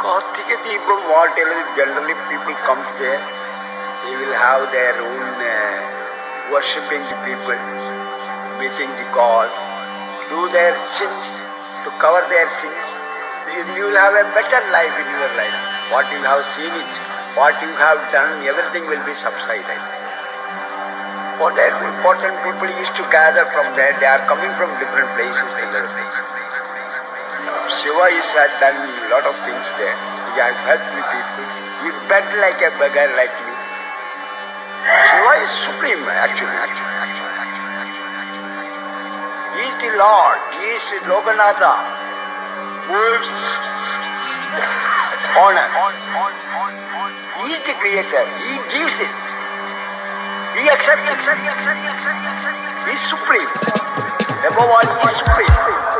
Kartika Deepam, whatever generally people come there, they will have their own uh, worshipping the people, missing the God, do their sins, to cover their sins. You, you will have a better life in your life. What you have seen what you have done, everything will be subsided. For that, important people used to gather from there. They are coming from different places and everything. Shiva is had done a lot of things there. He has helped the people. He begged like a beggar like me. Shiva is supreme actually. He is the Lord. He is Loganatha. World's honor. He is the creator. He gives it. He accepts it. He is supreme. Above all, he is supreme.